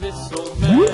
This old man.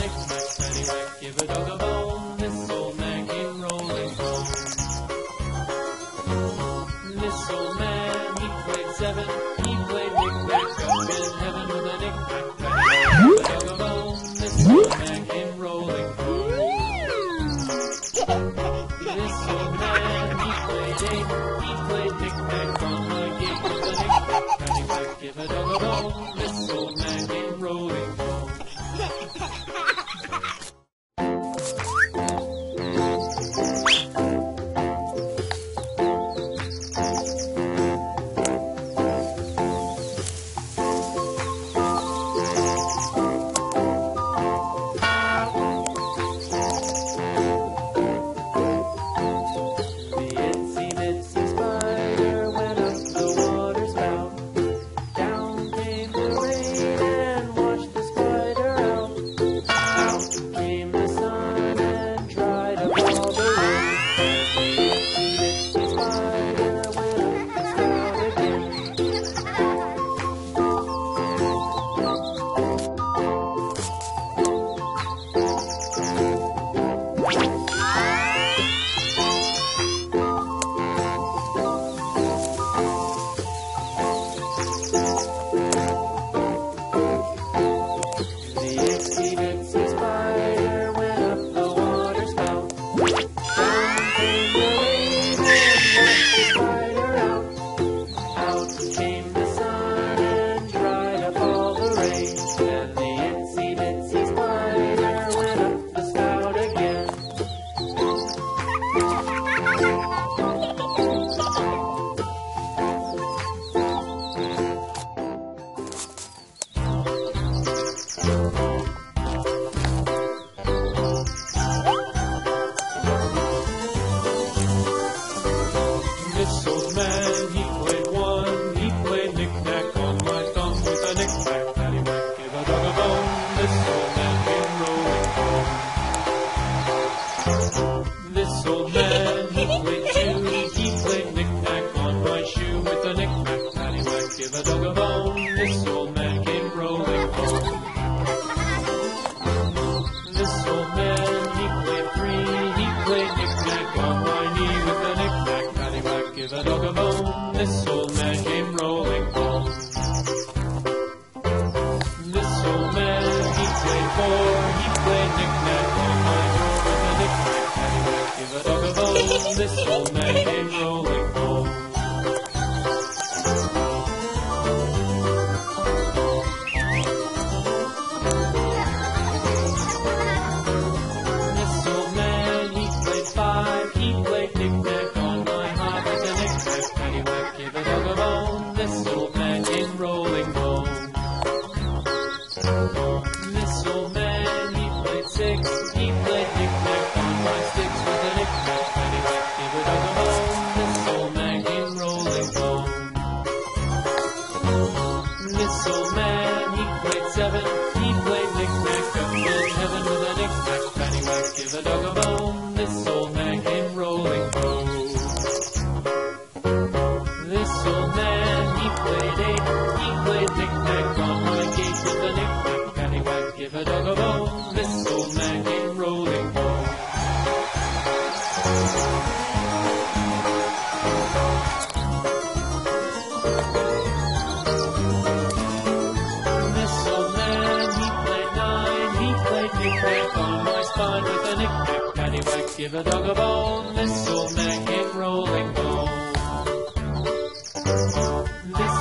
give a dog a bone, this old man came rolling home. This old man, he played seven, he played knick-knack, up in heaven with a knick-knack. Give a dog a bone, this old man came rolling home. This old man, he played eight, he played knick-knack, from the gate with a knick-knack. Give a dog a bone, this old man, he played free, he played knick-knack on my knee with a knick-knack, paddywhack, give a dog a bone. This old man came rolling home. This old man, he played four, he played knick-knack on my door with a knick-knack, paddywhack, give a dog a bone. This old man came rolling the dog They're always fine with a knick-knack, paddywhack. Give a dog a bone, this'll make him rolling bone. This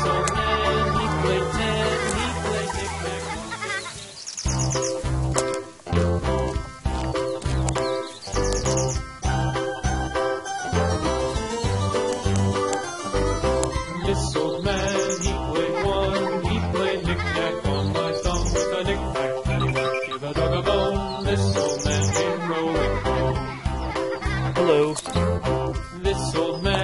this old man heroic role. Hello. This old man.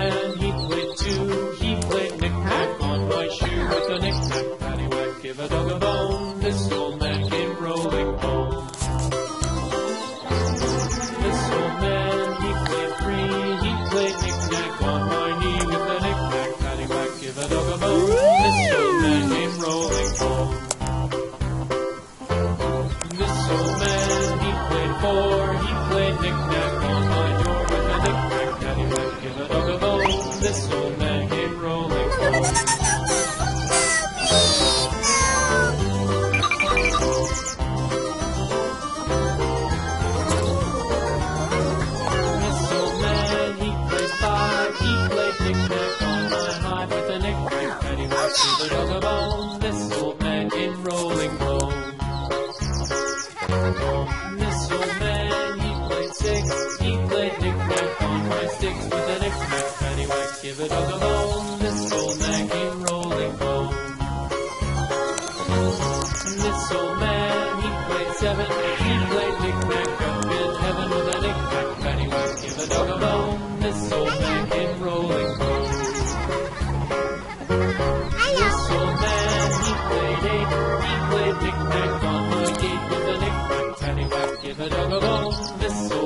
played four. He played knick-knack on my door with a knick-knack, paddywhack, give a dog a bone. This old man came rolling. miss so many played six. He played knick-knack on my sticks with an knick-knack. Give it a go. Give it a go, go, this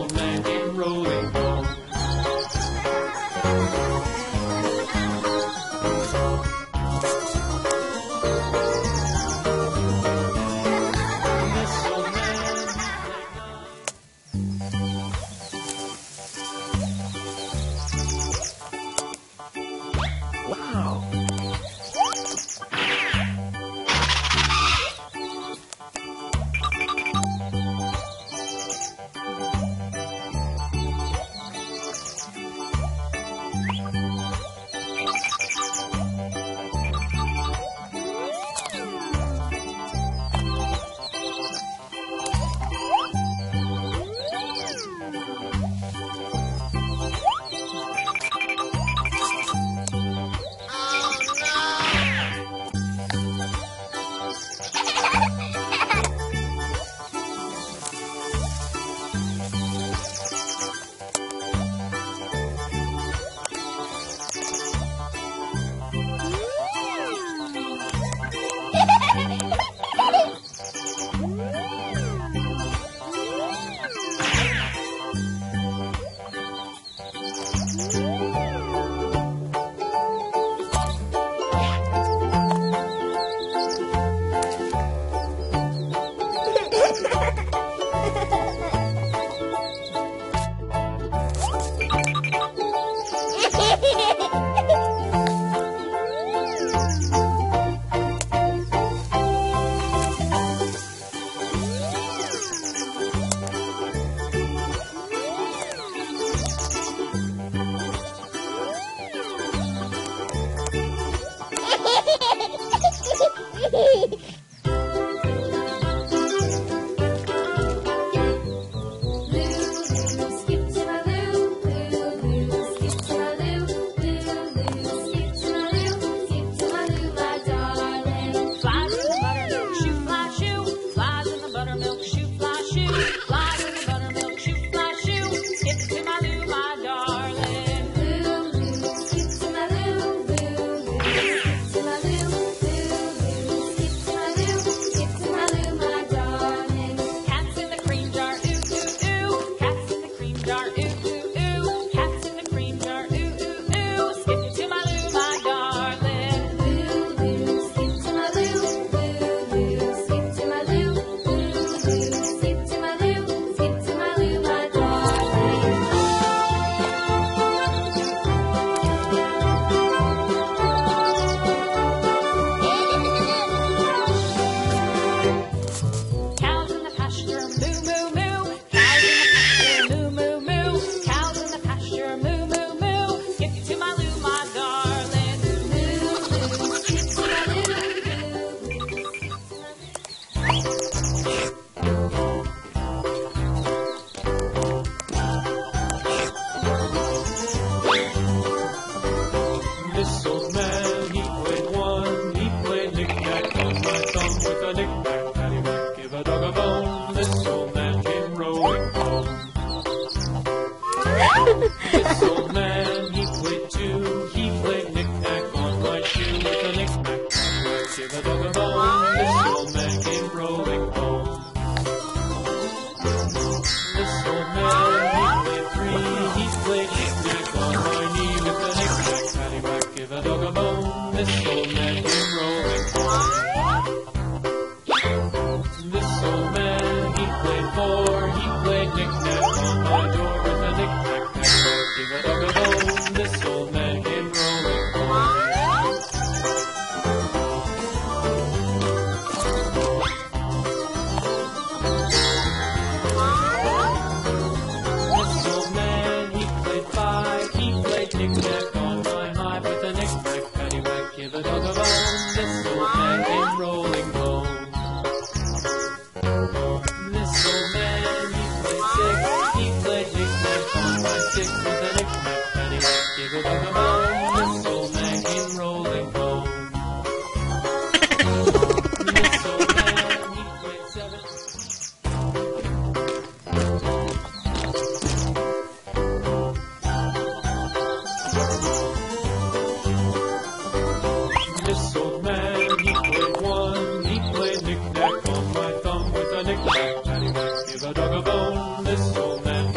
This old man.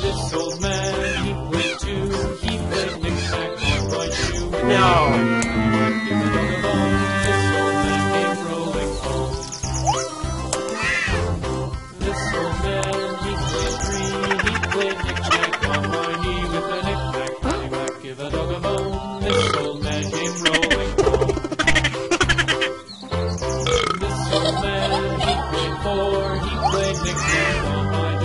This old man, he played two. He played. No. before he played my